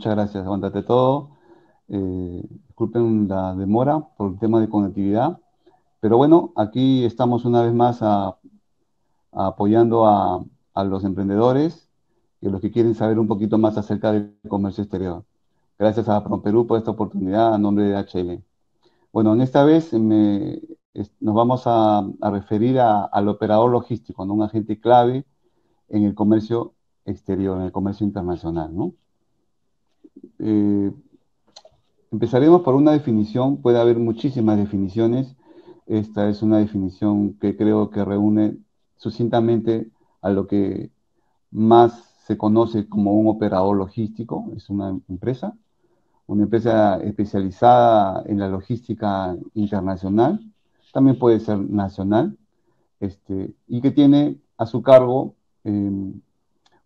muchas gracias. Aguántate todo. Eh, disculpen la demora por el tema de conectividad. Pero bueno, aquí estamos una vez más apoyando a, los emprendedores y a los que quieren saber un poquito más acerca del comercio exterior. Gracias a PromPerú por esta oportunidad a nombre de HL. Bueno, en esta vez nos vamos a, referir al operador logístico, un agente clave en el comercio exterior, en el comercio internacional. ¿no? Eh, empezaremos por una definición, puede haber muchísimas definiciones. Esta es una definición que creo que reúne sucintamente a lo que más se conoce como un operador logístico, es una empresa, una empresa especializada en la logística internacional, también puede ser nacional, este, y que tiene a su cargo em,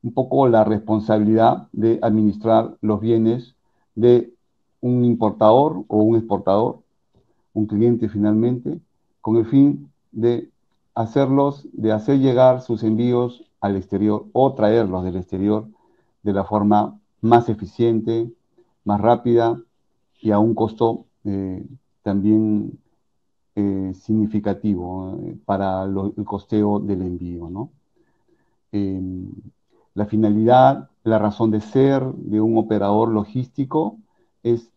un poco la responsabilidad de administrar los bienes de un importador o un exportador, un cliente finalmente, con el fin de hacerlos, de hacer llegar sus envíos al exterior o traerlos del exterior de la forma más eficiente, más rápida y a un costo eh, también eh, significativo eh, para el costeo del envío. ¿no? Em, la finalidad, la razón de ser de un operador logístico es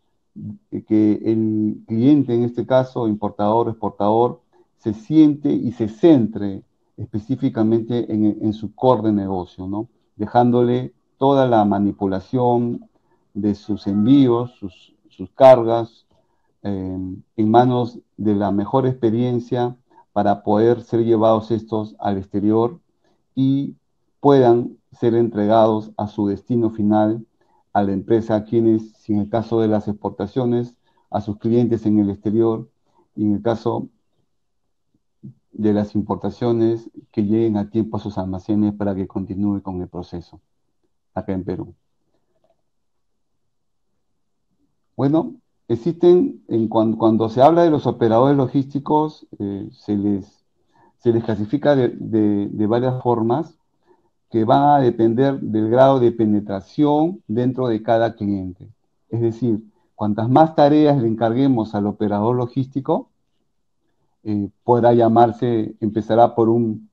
que el cliente, en este caso, importador, exportador, se siente y se centre específicamente en, su core de negocio, ¿no? dejándole toda la manipulación de sus envíos, sus, cargas, eh, en manos de la mejor experiencia para poder ser llevados estos al exterior y puedan ser entregados a su destino final, a la empresa, a quienes, en el caso de las exportaciones, a sus clientes en el exterior, y en el caso de las importaciones, que lleguen a tiempo a sus almacenes para que continúe con el proceso acá en Perú. Bueno, existen, en cuando, se habla de los operadores logísticos, eh, se, les, se les clasifica de varias formas que van a depender del grado de penetración dentro de cada cliente. Es decir, cuantas más tareas le encarguemos al operador logístico, eh, podrá llamarse, empezará por un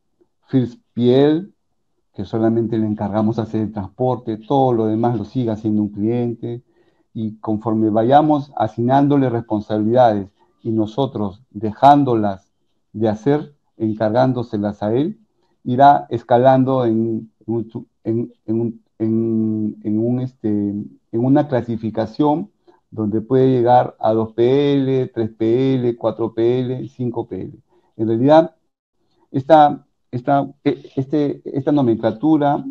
First PL, que solamente le encargamos hacer el transporte, todo lo demás lo siga haciendo un cliente, y conforme vayamos asignándole responsabilidades y nosotros dejándolas de hacer, encargándoselas a él, irá escalando en, en, este, en una clasificación donde puede llegar a 2PL, 3PL, 4PL, 5PL. En realidad, esta, esta, este, esta nomenclatura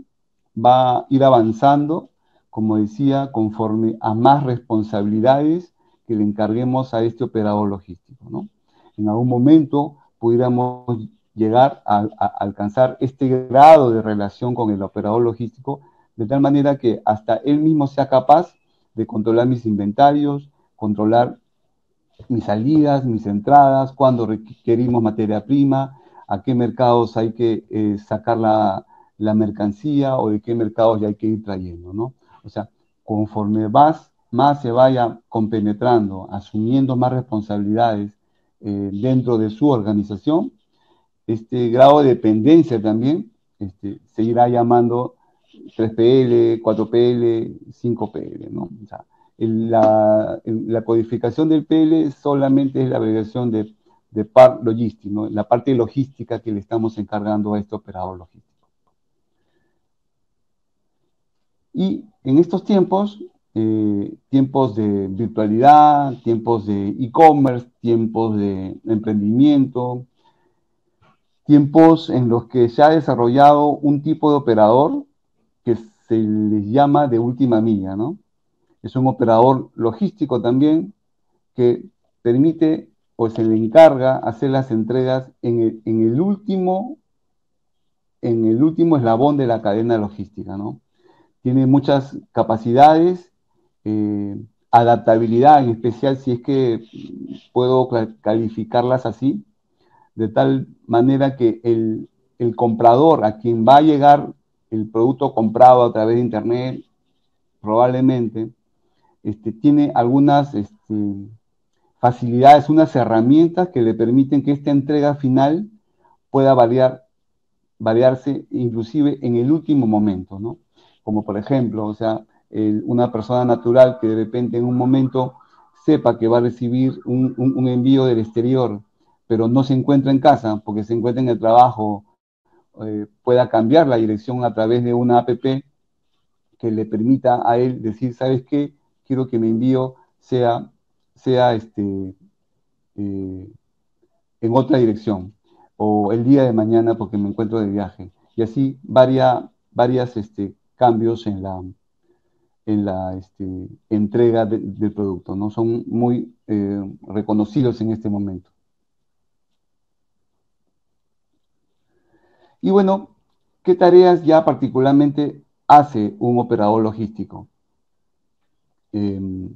va a ir avanzando, como decía, conforme a más responsabilidades que le encarguemos a este operador logístico. ¿no? En algún momento pudiéramos llegar a, alcanzar este grado de relación con el operador logístico, de tal manera que hasta él mismo sea capaz de controlar mis inventarios, controlar mis salidas, mis entradas, cuándo requerimos materia prima, a qué mercados hay que eh, sacar la, mercancía o de qué mercados ya hay que ir trayendo, ¿no? O sea, conforme vas, más se vaya compenetrando, asumiendo más responsabilidades eh, dentro de su organización, este grado de dependencia también este, se irá llamando 3PL, 4PL, 5PL, ¿no? O sea, la, codificación del PL solamente es la abreviación de, de par logístico, la parte logística que le estamos encargando a este operador logístico. Y en estos tiempos, eh, tiempos de virtualidad, tiempos de e-commerce, tiempos de emprendimiento, tiempos en los que se ha desarrollado un tipo de operador que se les llama de última milla, ¿no? Es un operador logístico también que permite o se le encarga hacer las entregas en el, último en el último eslabón de la cadena logística, ¿no? Tiene muchas capacidades, eh, adaptabilidad, en especial si es que puedo calificarlas así, de tal manera que el, comprador a quien va a llegar el producto comprado a través de Internet, probablemente este, tiene algunas este, facilidades, unas herramientas que le permiten que esta entrega final pueda variar, variarse inclusive en el último momento, ¿no? Como por ejemplo, o sea, una persona natural que de repente en un momento sepa que va a recibir un, envío del exterior, pero no se encuentra en casa porque se encuentra en el trabajo, eh, pueda cambiar la dirección a través de una app que le permita a él decir, ¿sabes qué? Quiero que mi envío sea, sea este, eh, en otra dirección o el día de mañana porque me encuentro de viaje. Y así varias, varias este, cambios en la, en la este, entrega del producto, ¿no? Son muy eh, reconocidos en este momento. Y bueno, ¿qué tareas ya particularmente hace un operador logístico? Em,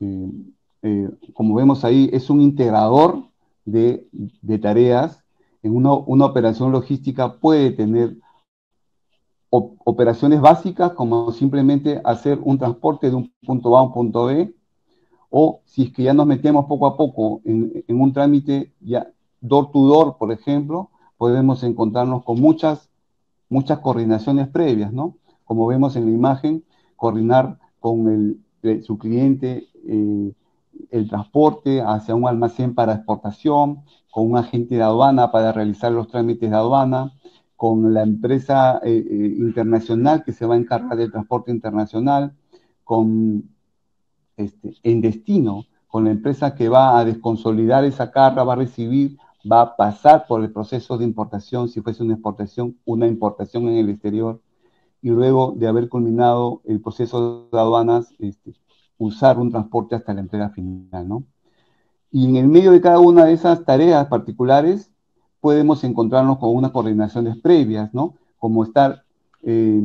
em, eh, como vemos ahí, es un integrador de, tareas. En una, operación logística puede tener operaciones básicas como simplemente hacer un transporte de un punto A a un punto B, o si es que ya nos metemos poco a poco en, un trámite ya door to door, por ejemplo, podemos encontrarnos con muchas, muchas coordinaciones previas, ¿no? Como vemos en la imagen, coordinar con el, su cliente eh, el transporte hacia un almacén para exportación, con un agente de aduana para realizar los trámites de aduana, con la empresa eh, eh, internacional que se va a encargar del transporte internacional, con este, en destino, con la empresa que va a desconsolidar esa carga, va a recibir, va a pasar por el proceso de importación, si fuese una exportación, una importación en el exterior, y luego de haber culminado el proceso de aduanas, este, usar un transporte hasta la entrega final, ¿no? Y en el medio de cada una de esas tareas particulares, podemos encontrarnos con unas coordinaciones previas, ¿no? Como estar eh,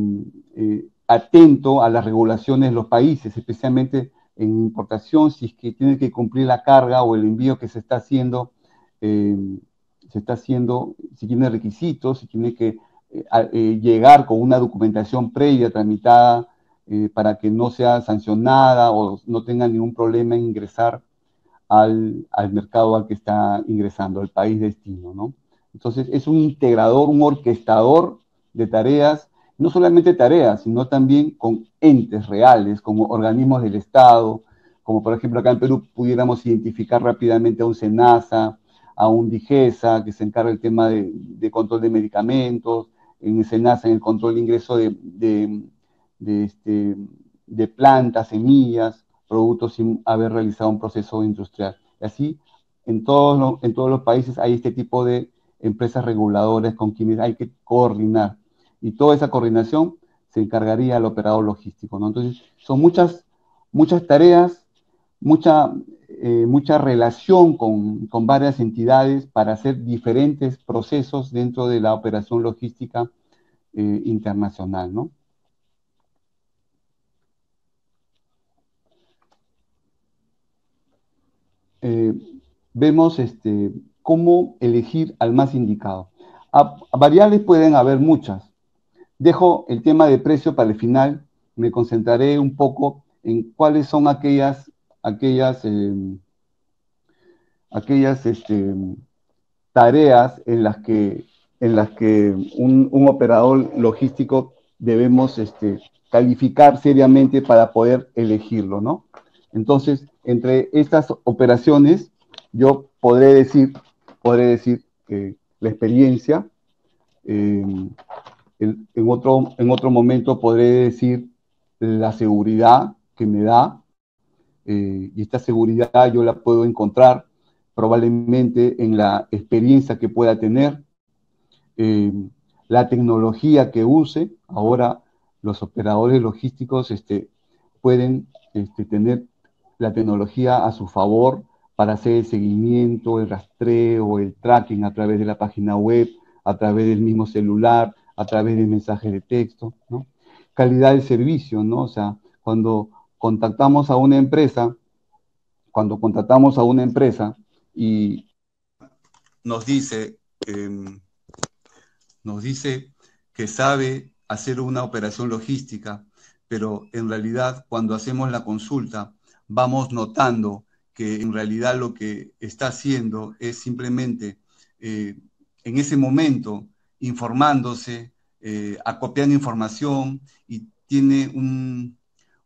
eh, atento a las regulaciones de los países, especialmente en importación, si es que tiene que cumplir la carga o el envío que se está haciendo, eh, se está haciendo, si tiene requisitos, si tiene que llegar con una documentación previa tramitada para que no sea sancionada o no tenga ningún problema en ingresar al, al mercado al que está ingresando, al país destino, ¿no? Entonces, es un integrador, un orquestador de tareas, no solamente tareas, sino también con entes reales, como organismos del Estado, como por ejemplo acá en Perú pudiéramos identificar rápidamente a un SENASA, a un DIGESA, que se encarga del tema de, control de medicamentos, en SENASA en el control de ingreso de, este, de plantas, semillas, productos sin haber realizado un proceso industrial. Y así, en todos, en todos los países hay este tipo de empresas reguladoras con quienes hay que coordinar. Y toda esa coordinación se encargaría al operador logístico. ¿no? Entonces, son muchas, muchas tareas, mucha, eh, mucha relación con, varias entidades para hacer diferentes procesos dentro de la operación logística eh, internacional. ¿no? Eh, vemos este, cómo elegir al más indicado. Variables pueden haber muchas. Dejo el tema de precio para el final. Me concentraré un poco en cuáles son aquellas, aquellas, em, aquellas este, tareas en las que, en las que un, operador logístico debemos este, calificar seriamente para poder elegirlo, ¿no? Entonces, entre estas operaciones, yo podré decir podré decir que la experiencia, en, otro, en otro momento podré decir la seguridad que me da, eh, y esta seguridad yo la puedo encontrar probablemente en la experiencia que pueda tener, eh, la tecnología que use. Ahora los operadores logísticos este, pueden este, tener la tecnología a su favor para hacer el seguimiento, el rastreo, el tracking a través de la página web, a través del mismo celular, a través de mensajes de texto. Calidad del servicio, ¿no? O sea, cuando contactamos a una empresa, cuando contratamos a una empresa y nos dice, em, nos dice que sabe hacer una operación logística, pero en realidad cuando hacemos la consulta vamos notando que en realidad lo que está haciendo es simplemente eh, en ese momento informándose, eh, acopiando información y tiene un,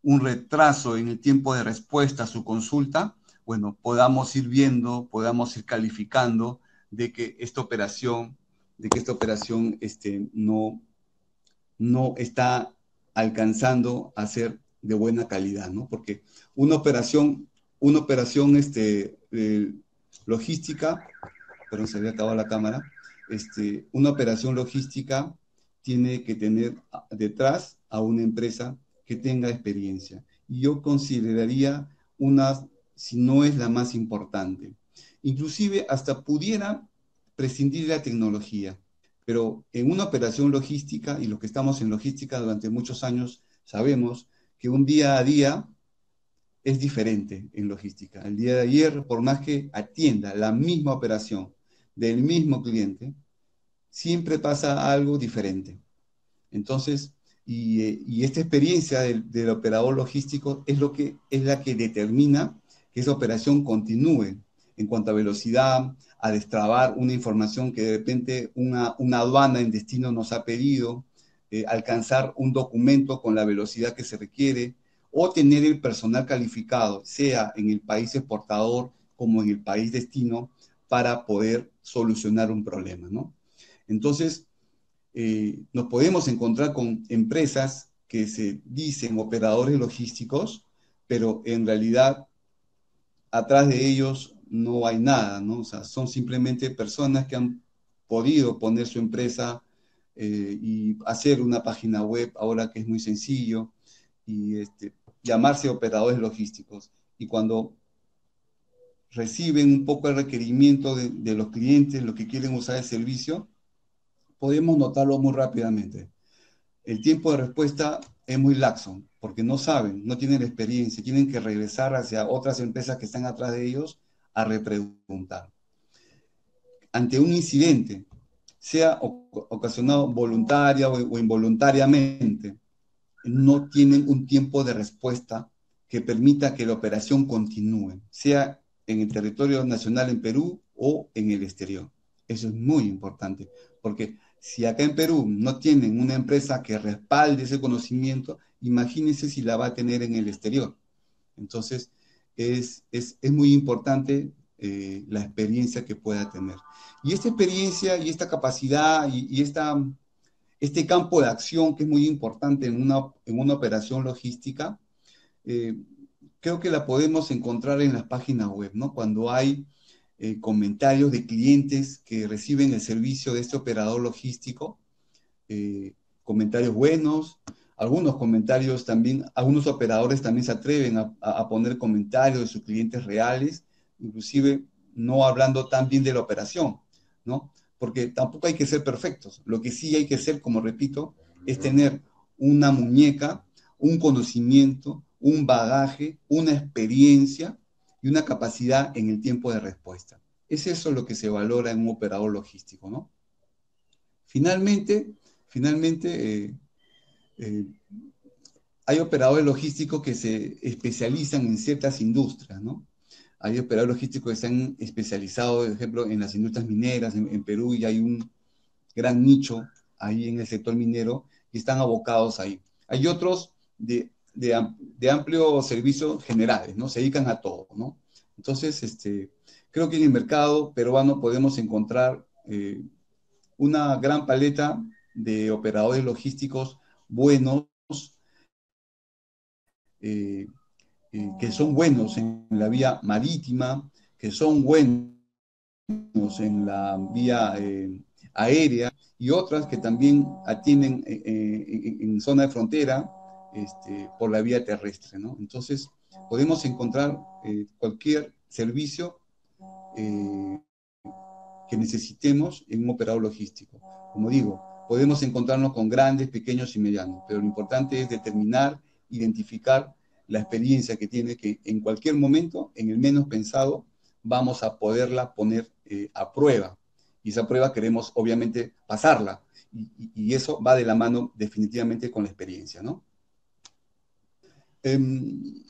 un, retraso en el tiempo de respuesta a su consulta, bueno, podamos ir viendo, podamos ir calificando de que esta operación, de que esta operación este, no, no está alcanzando a ser de buena calidad, ¿no? Porque una operación, una operación este, logística, perdón, se había acabado la cámara, este, una operación logística tiene que tener detrás a una empresa que tenga experiencia. Yo consideraría una, si no es la más importante. Inclusive hasta pudiera prescindir de la tecnología, pero en una operación logística, y los que estamos en logística durante muchos años sabemos que un día a día es diferente en logística. El día de ayer, por más que atienda la misma operación del mismo cliente, siempre pasa algo diferente. Entonces, y, esta experiencia del, del, operador logístico es, lo que, es la que determina que esa operación continúe en cuanto a velocidad, a destrabar una información que de repente una, una aduana en destino nos ha pedido, eh, alcanzar un documento con la velocidad que se requiere, o tener el personal calificado, sea en el país exportador como en el país destino, para poder solucionar un problema, ¿no? Entonces, eh, nos podemos encontrar con empresas que se dicen operadores logísticos, pero en realidad atrás de ellos no hay nada, ¿no? O sea, son simplemente personas que han podido poner su empresa eh, y hacer una página web ahora que es muy sencillo y este, llamarse operadores logísticos. Y cuando reciben un poco el requerimiento de, de los clientes, los que quieren usar el servicio, podemos notarlo muy rápidamente. El tiempo de respuesta es muy laxo, porque no saben, no tienen experiencia, tienen que regresar hacia otras empresas que están atrás de ellos a repreguntar. Ante un incidente, sea ocasionado voluntaria o involuntariamente, no tienen un tiempo de respuesta que permita que la operación continúe, sea en el territorio nacional en Perú o en el exterior. Eso es muy importante, porque si acá en Perú no tienen una empresa que respalde ese conocimiento, imagínense si la va a tener en el exterior. Entonces, es, es, es muy importante eh, la experiencia que pueda tener. Y esta experiencia y esta capacidad y, esta, este campo de acción que es muy importante en una, en una operación logística, eh, creo que la podemos encontrar en las páginas web, ¿no? Cuando hay eh, comentarios de clientes que reciben el servicio de este operador logístico, eh, comentarios buenos, algunos comentarios también, algunos operadores también se atreven a, poner comentarios de sus clientes reales, inclusive no hablando tan bien de la operación, ¿no? Porque tampoco hay que ser perfectos. Lo que sí hay que ser, como repito, es tener una muñeca, un conocimiento, un bagaje, una experiencia y una capacidad en el tiempo de respuesta. Es eso lo que se valora en un operador logístico, ¿no? Finalmente, finalmente, eh, eh, hay operadores logísticos que se especializan en ciertas industrias, ¿no? Hay operadores logísticos que se han especializado, por ejemplo, en las industrias mineras, en, Perú, y hay un gran nicho ahí en el sector minero y están abocados ahí. Hay otros de, de, amplio servicio generales, ¿no? Se dedican a todo, ¿no? Entonces, este, creo que en el mercado peruano podemos encontrar eh, una gran paleta de operadores logísticos buenos, eh, eh, que son buenos en la vía marítima, que son buenos en la vía aérea y otras que también atienden en, zona de frontera este, por la vía terrestre. Entonces, podemos encontrar cualquier servicio que necesitemos en un operador logístico. Como digo, podemos encontrarnos con grandes, pequeños y medianos, pero lo importante es determinar, identificar la experiencia que tiene, que en cualquier momento, en el menos pensado, vamos a poderla poner eh, a prueba. Y esa prueba queremos, obviamente, pasarla. Y, y, eso va de la mano definitivamente con la experiencia, ¿no? Em,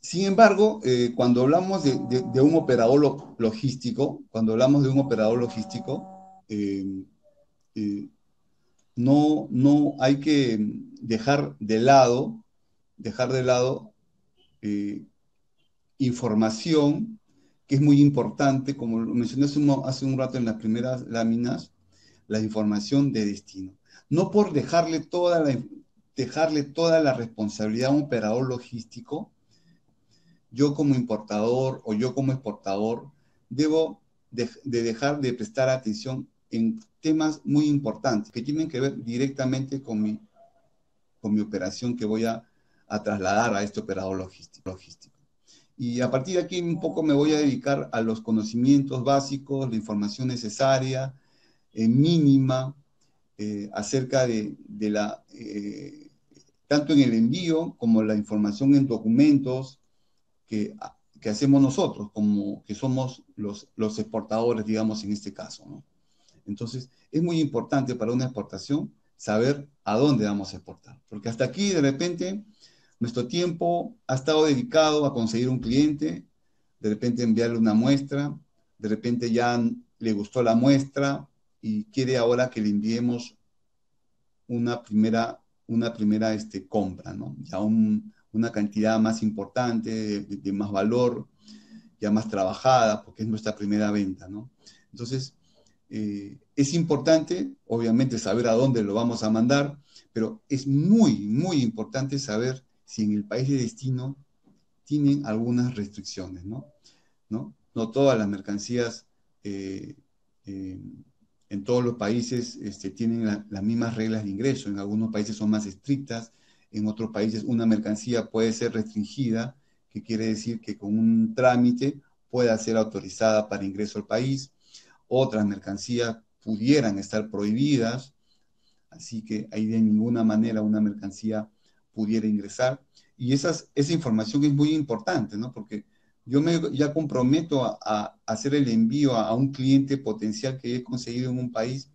sin embargo, eh, cuando hablamos de, un operador logístico, cuando hablamos de un operador logístico, em, eh, no, no hay que dejar de lado, dejar de lado eh, información que es muy importante, como lo mencioné hace un, rato en las primeras láminas, la información de destino. No por dejarle toda la, dejarle toda la responsabilidad a un operador logístico, yo como importador o yo como exportador debo de, dejar de prestar atención en temas muy importantes que tienen que ver directamente con mi, con mi operación que voy a, a trasladar a este operador logístico. Y a partir de aquí un poco me voy a dedicar a los conocimientos básicos, la información necesaria, eh, mínima, eh, acerca de, la, eh, tanto en el envío como la información en documentos que, que, hacemos nosotros, como que somos los, los exportadores, digamos, en este caso. Entonces, es muy importante para una exportación saber a dónde vamos a exportar, porque hasta aquí de repente nuestro tiempo ha estado dedicado a conseguir un cliente, de repente enviarle una muestra, de repente ya le gustó la muestra y quiere ahora que le enviemos una primera, una primera este, compra, ¿no? Ya una cantidad más importante, de, más valor, ya más trabajada, porque es nuestra primera venta, ¿no? Entonces, eh, es importante, obviamente, saber a dónde lo vamos a mandar, pero es muy, muy importante saber si en el país de destino tienen algunas restricciones, ¿no? No, no todas las mercancías eh, eh, en todos los países este, tienen las mismas reglas de ingreso. En algunos países son más estrictas, en otros países una mercancía puede ser restringida, que quiere decir que con un trámite pueda ser autorizada para ingreso al país. Otras mercancías pudieran estar prohibidas, así que ahí de ninguna manera una mercancía pudiera ingresar. Y esas, esa información es muy importante, ¿no? Porque yo me ya comprometo a, hacer el envío a, un cliente potencial que he conseguido en un país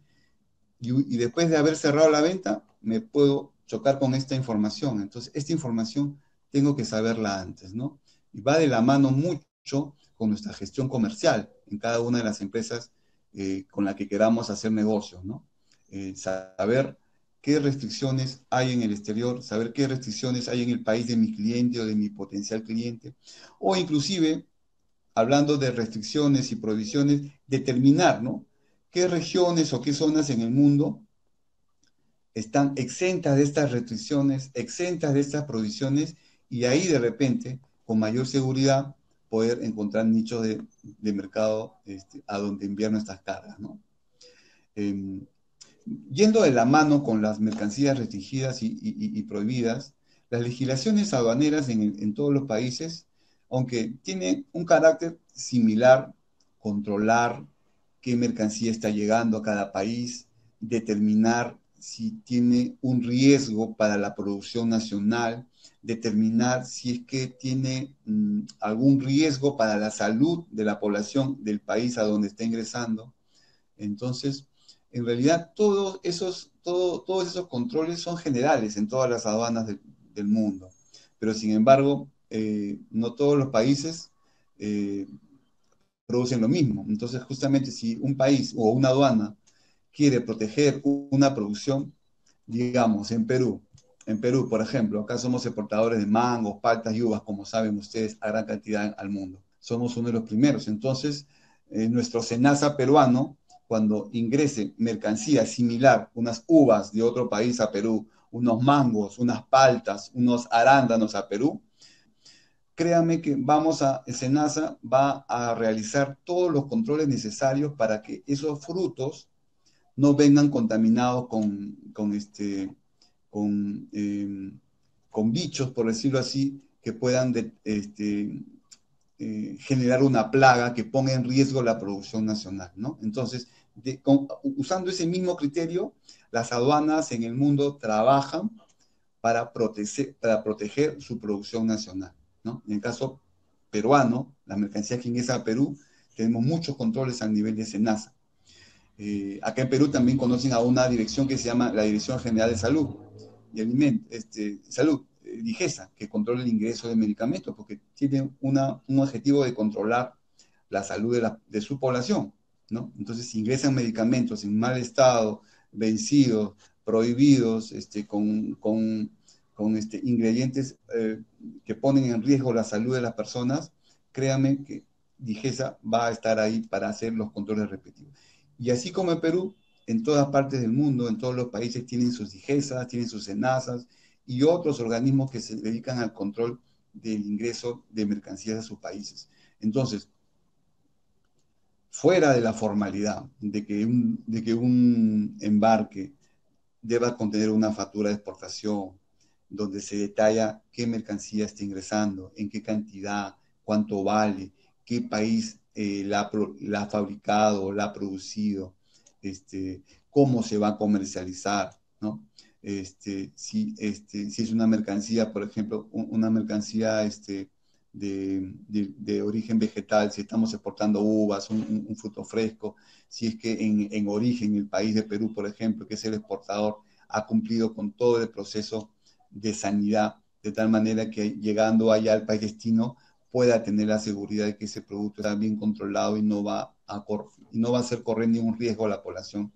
y, después de haber cerrado la venta, me puedo chocar con esta información. Entonces, esta información tengo que saberla antes, ¿no? Y va de la mano mucho con nuestra gestión comercial en cada una de las empresas eh, con la que queramos hacer negocios, ¿no? Eh, saber qué restricciones hay en el exterior, saber qué restricciones hay en el país de mi cliente o de mi potencial cliente, o inclusive, hablando de restricciones y prohibiciones, determinar. ¿Qué regiones o qué zonas en el mundo están exentas de estas restricciones, exentas de estas prohibiciones, y ahí de repente, con mayor seguridad, poder encontrar nichos de, mercado este, a donde enviar nuestras cargas, ¿no? Em, yendo de la mano con las mercancías restringidas y, prohibidas, las legislaciones aduaneras en, todos los países, aunque tienen un carácter similar, controlar qué mercancía está llegando a cada país, determinar si tiene un riesgo para la producción nacional, determinar si es que tiene mm, algún riesgo para la salud de la población del país a donde está ingresando. Entonces, en realidad todos esos, todos esos controles son generales en todas las aduanas del mundo, pero sin embargo, eh, no todos los países eh, producen lo mismo. Entonces, justamente si un país o una aduana quiere proteger una producción, digamos, en Perú, en Perú, por ejemplo, acá somos exportadores de mangos, paltas y uvas, como saben ustedes, a gran cantidad al mundo. Somos uno de los primeros. Entonces, eh, nuestro SENASA peruano cuando ingrese mercancía similar, unas uvas de otro país a Perú, unos mangos, unas paltas, unos arándanos a Perú, créame que vamos a, Senasa va a realizar todos los controles necesarios para que esos frutos no vengan contaminados con, con este, con, em, con bichos, por decirlo así, que puedan este, eh, generar una plaga que ponga en riesgo la producción nacional, ¿no? Entonces, usando ese mismo criterio, las aduanas en el mundo trabajan para para proteger su producción nacional, ¿no? En el caso peruano, la mercancía que ingresa a Perú, tenemos muchos controles a nivel de SENASA. Eh, acá en Perú también conocen a una dirección que se llama la Dirección General de Salud y Alimentos, este, Salud, Digesa, que controle el ingreso de medicamentos, porque tiene una, un objetivo de controlar la salud de, de su población, ¿no? Entonces, ingresan medicamentos en mal estado, vencidos, prohibidos, este, con, con, con este, ingredientes eh, que ponen en riesgo la salud de las personas, créanme que Digesa va a estar ahí para hacer los controles repetidos. Y así como en Perú, en todas partes del mundo, en todos los países tienen sus Digesas, tienen sus SENASAS y otros organismos que se dedican al control del ingreso de mercancías a sus países. Entonces, fuera de la formalidad de que un, de que un embarque deba contener una factura de exportación, donde se detalla qué mercancía está ingresando, en qué cantidad, cuánto vale, qué país eh, la, ha fabricado, la ha producido, este, cómo se va a comercializar, ¿no? Este, si, este, si es una mercancía, por ejemplo, una mercancía este, de, de, origen vegetal, si estamos exportando uvas, un, fruto fresco, si es que en, en, origen el país de Perú, por ejemplo, que es el exportador, ha cumplido con todo el proceso de sanidad, de tal manera que llegando allá al país destino pueda tener la seguridad de que ese producto está bien controlado y no va a, y no va a ser correr ningún riesgo a la población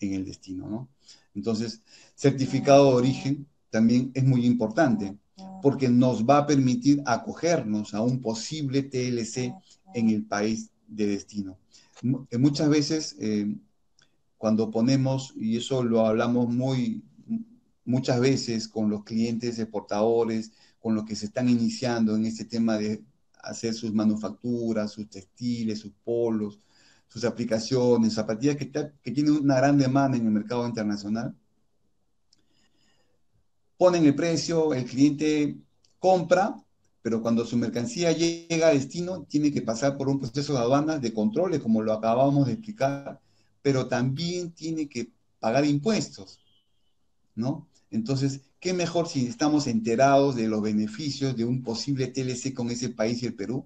en el destino. ¿no? Entonces, certificado de origen también es muy importante porque nos va a permitir acogernos a un posible TLC en el país de destino. Muchas veces, eh, cuando ponemos, y eso lo hablamos muy, muchas veces con los clientes exportadores, con los que se están iniciando en este tema de hacer sus manufacturas, sus textiles, sus polos, sus aplicaciones, zapatillas que, que tienen una gran demanda en el mercado internacional. Ponen el precio, el cliente compra, pero cuando su mercancía llega a destino, tiene que pasar por un proceso de aduanas, de controles, como lo acabamos de explicar, pero también tiene que pagar impuestos, ¿no? Entonces, ¿qué mejor si estamos enterados de los beneficios de un posible TLC con ese país y el Perú?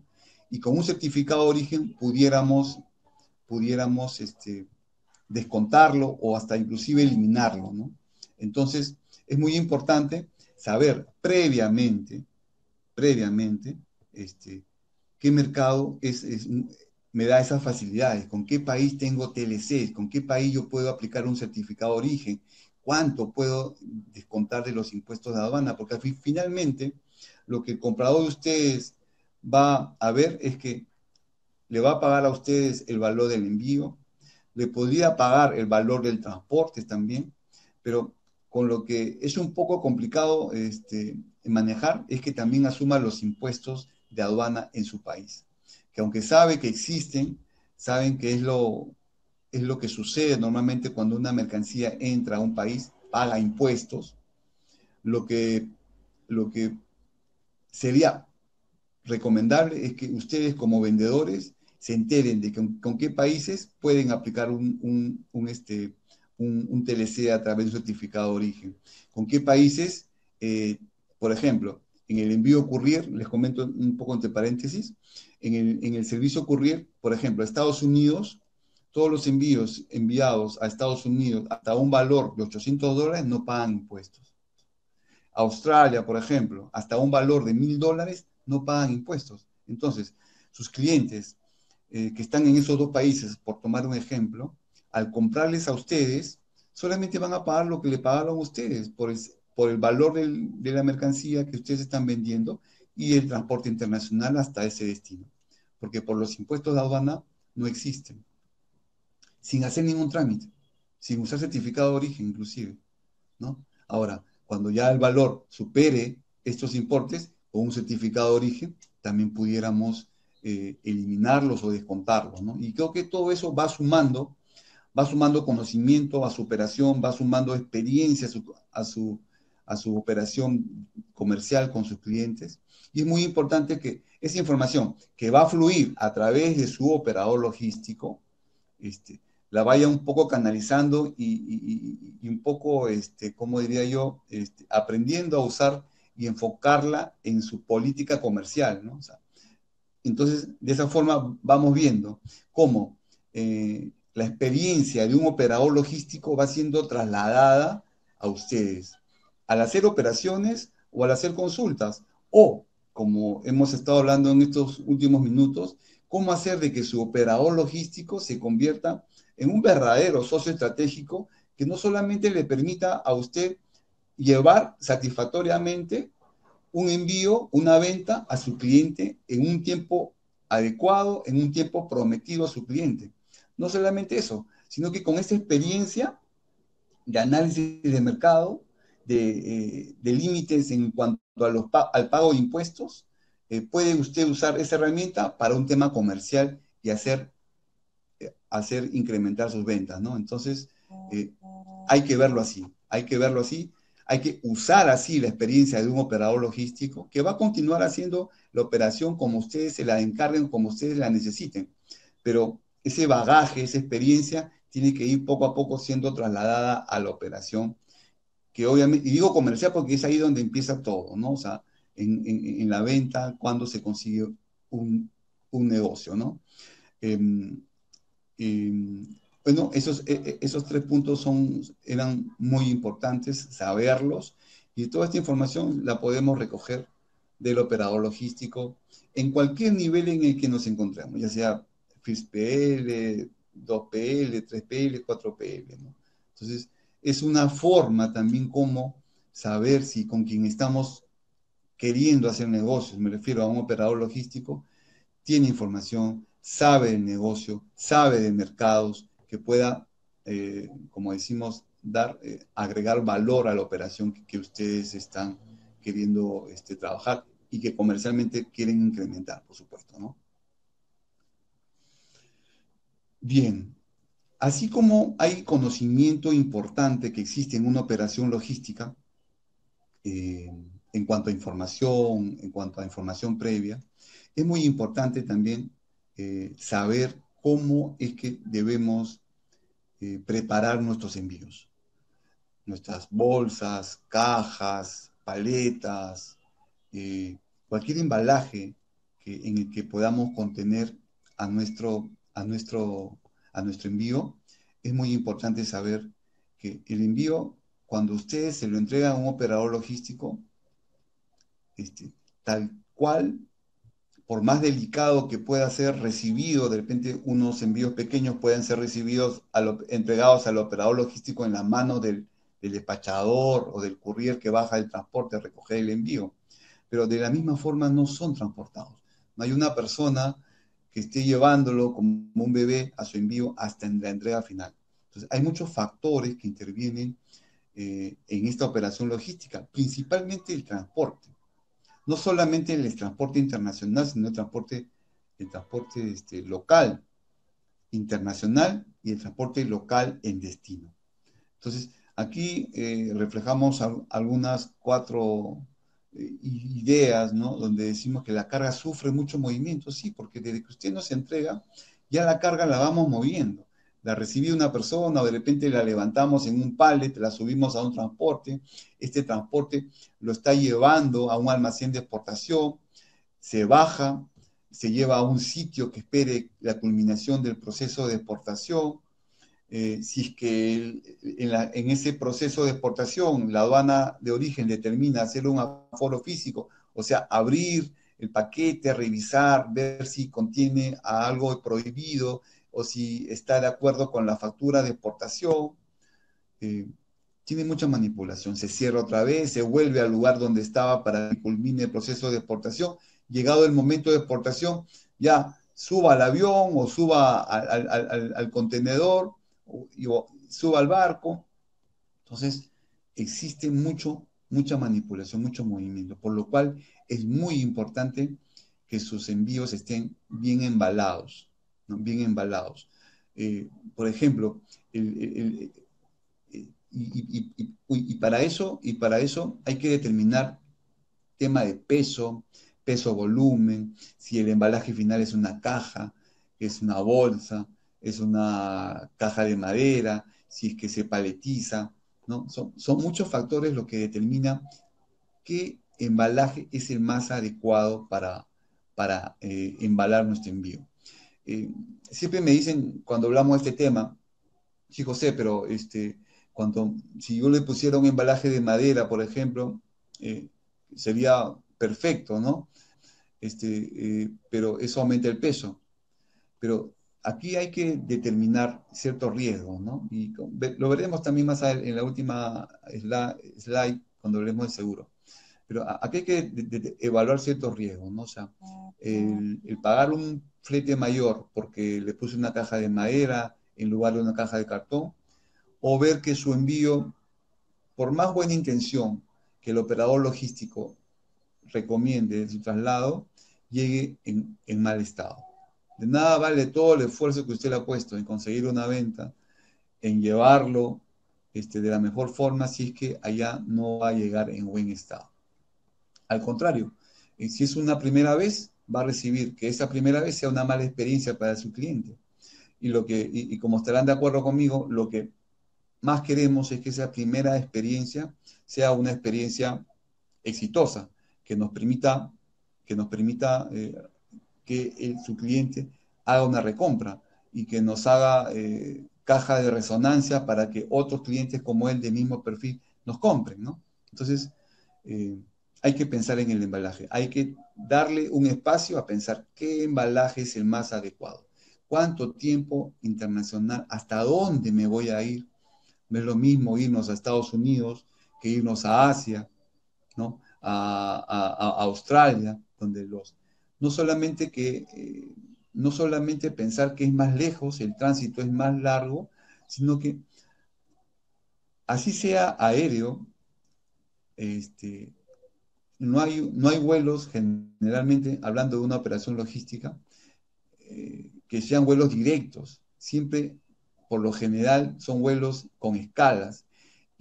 Y con un certificado de origen pudiéramos, pudiéramos este, descontarlo o hasta inclusive eliminarlo, ¿no? Entonces, es muy importante saber previamente, previamente, este, qué mercado es, me da esas facilidades, con qué país tengo TLC, con qué país yo puedo aplicar un certificado de origen, cuánto puedo descontar de los impuestos de aduana, porque finalmente lo que el comprador de ustedes va a ver es que le va a pagar a ustedes el valor del envío, le podría pagar el valor del transporte también, pero con lo que es un poco complicado este, manejar es que también asuma los impuestos de aduana en su país, que aunque sabe que existen, saben que es lo, es lo que sucede normalmente cuando una mercancía entra a un país, paga impuestos. Lo que, lo que sería recomendable es que ustedes como vendedores se enteren de con, qué países pueden aplicar un, este, un, TLC a través de un certificado de origen. Con qué países, eh, por ejemplo, en el envío courier, les comento un poco entre paréntesis, en el, en el servicio courier, por ejemplo, Estados Unidos todos los envíos enviados a Estados Unidos hasta un valor de 800 dólares no pagan impuestos. Australia, por ejemplo, hasta un valor de 1000 dólares no pagan impuestos. Entonces, sus clientes eh, que están en esos dos países, por tomar un ejemplo, al comprarles a ustedes, solamente van a pagar lo que le pagaron ustedes por el, valor de la mercancía que ustedes están vendiendo y el transporte internacional hasta ese destino. Porque por los impuestos de aduana no existen sin hacer ningún trámite, sin usar certificado de origen inclusive, ¿no? Ahora, cuando ya el valor supere estos importes, con un certificado de origen, también pudiéramos eh, eliminarlos o descontarlos, ¿no? Y creo que todo eso va sumando, va sumando conocimiento a su operación, va sumando experiencia a su, a su operación comercial con sus clientes. Y es muy importante que esa información que va a fluir a través de su operador logístico, este, la vaya un poco canalizando y, un poco, este, como diría yo, este, aprendiendo a usar y enfocarla en su política comercial, ¿no? entonces, de esa forma vamos viendo cómo eh, la experiencia de un operador logístico va siendo trasladada a ustedes. Al hacer operaciones, o al hacer consultas, o, como hemos estado hablando en estos últimos minutos, cómo hacer de que su operador logístico se convierta en un verdadero socio estratégico que no solamente le permita a usted llevar satisfactoriamente un envío, una venta a su cliente en un tiempo adecuado, en un tiempo prometido a su cliente. No solamente eso, sino que con esa experiencia de análisis de mercado, de, eh, límites en cuanto a los, al pago de impuestos, eh, puede usted usar esa herramienta para un tema comercial y hacer, eh, hacer incrementar sus ventas, ¿no? Entonces, hay que verlo así, hay que verlo así hay que usar así la experiencia de un operador logístico que va a continuar haciendo la operación como ustedes se la encarguen, como ustedes la necesiten. Pero ese bagaje, esa experiencia, tiene que ir poco a poco siendo trasladada a la operación, que obviamente, y digo comercial porque es ahí donde empieza todo, ¿no? O sea, en, la venta, cuando se consigue un, negocio, ¿no? Em, em, bueno, esos, e, e, esos tres puntos son, eran muy importantes, saberlos, y toda esta información la podemos recoger del operador logístico en cualquier nivel en el que nos encontremos, ya sea FISPL, 2PL, 3PL, 4PL. ¿no? Entonces, es una forma también como saber si con quien estamos queriendo hacer negocios, me refiero a un operador logístico, tiene información, sabe del negocio, sabe de mercados, que pueda, eh, como decimos, dar, eh, agregar valor a la operación que, ustedes están queriendo este, trabajar y que comercialmente quieren incrementar, por supuesto, ¿no? Bien, así como hay conocimiento importante que existe en una operación logística, eh, en cuanto a información, en cuanto a información previa, es muy importante también saber cómo es que debemos eh, preparar nuestros envíos. Nuestras bolsas, cajas, paletas, eh, cualquier embalaje en el que podamos contener a nuestro, a, nuestro, a nuestro envío, es muy importante saber que el envío, cuando ustedes se lo entregan a un operador logístico, este, tal cual por más delicado que pueda ser recibido, de repente unos envíos pequeños pueden ser recibidos, entregados al operador logístico en la mano del, despachador o del courier que baja el transporte a recoger el envío, pero de la misma forma no son transportados. No hay una persona que esté llevándolo como un bebé a su envío hasta en la entrega final. Entonces, hay muchos factores que intervienen eh, en esta operación logística, principalmente el transporte no solamente el transporte internacional, sino el transporte, el transporte este, local, internacional y el transporte local en destino. Entonces, aquí eh, reflejamos algunas cuatro ideas, ¿no? Donde decimos que la carga sufre mucho movimiento, sí, porque desde que usted nos entrega, ya la carga la vamos moviendo la recibió una persona o de repente la levantamos en un pallet, la subimos a un transporte, este transporte lo está llevando a un almacén de exportación, se baja, se lleva a un sitio que espere la culminación del proceso de exportación. Eh, si es que en, ese proceso de exportación la aduana de origen determina hacer un aforo físico, o sea, abrir el paquete, revisar, ver si contiene algo prohibido, o si está de acuerdo con la factura de exportación. Eh, tiene mucha manipulación. Se cierra otra vez, se vuelve al lugar donde estaba para que culmine el proceso de exportación. Llegado el momento de exportación, ya suba al avión o suba al, contenedor o, suba al barco. Entonces, existe mucho, mucha manipulación, mucho movimiento, por lo cual es muy importante que sus envíos estén bien embalados bien embalados. Eh, por ejemplo, y, para eso, y para eso hay que determinar tema de peso, peso volumen, si el embalaje final es una caja, es una bolsa, es una caja de madera, si es que se paletiza, ¿no? Son, muchos factores lo que determina qué embalaje es el más adecuado para, para eh, embalar nuestro envío. Eh, siempre me dicen cuando hablamos de este tema, sí, José, pero este, cuando, si yo le pusiera un embalaje de madera, por ejemplo, eh, sería perfecto, ¿no? Este, pero eso aumenta el peso. Pero aquí hay que determinar ciertos riesgos, ¿no? Y lo veremos también más en la última slide, cuando hablemos de seguro. Pero aquí hay que evaluar ciertos riesgos, ¿no? O sea, el, el, pagar un flete mayor porque le puse una caja de madera en lugar de una caja de cartón, o ver que su envío, por más buena intención que el operador logístico recomiende su traslado, llegue en, mal estado. De nada vale todo el esfuerzo que usted le ha puesto en conseguir una venta, en llevarlo este, de la mejor forma, si es que allá no va a llegar en buen estado. Al contrario, eh, si es una primera vez, va a recibir que esa primera vez sea una mala experiencia para su cliente. Y, lo que, y como estarán de acuerdo conmigo, lo que más queremos es que esa primera experiencia sea una experiencia exitosa, que nos permita que, nos permita, eh, que su cliente haga una recompra y que nos haga eh, caja de resonancia para que otros clientes como él de mismo perfil nos compren, ¿no? Entonces, eh, hay que pensar en el embalaje, hay que darle un espacio a pensar qué embalaje es el más adecuado, cuánto tiempo internacional, hasta dónde me voy a ir. No es lo mismo irnos a Estados Unidos que irnos a Asia, ¿no? a, Australia, donde los, no solamente que, eh, no solamente pensar que es más lejos, el tránsito es más largo, sino que así sea aéreo, este, no, hay, no hay vuelos generalmente, hablando de una operación logística, eh, que sean vuelos directos. Siempre, por lo general, son vuelos con escalas.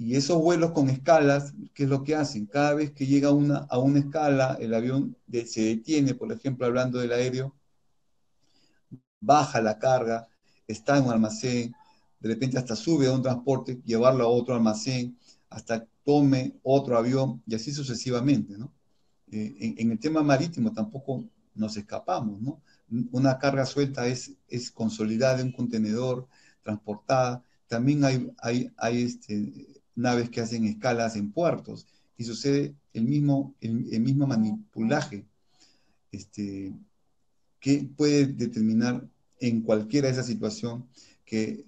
Y esos vuelos con escalas, ¿qué es lo que hacen? Cada vez que llega una, a una escala, el avión se detiene, por ejemplo, hablando del aéreo, baja la carga, está en un almacén, de repente hasta sube a un transporte, llevarlo a otro almacén, hasta tome otro avión y así sucesivamente. Eh, en, el tema marítimo tampoco nos escapamos. Una carga suelta es, es consolidada en un contenedor, transportada. También hay, hay, hay este, naves que hacen escalas en puertos y sucede el mismo, el, mismo manipulaje este, que puede determinar en cualquiera de esas situaciones que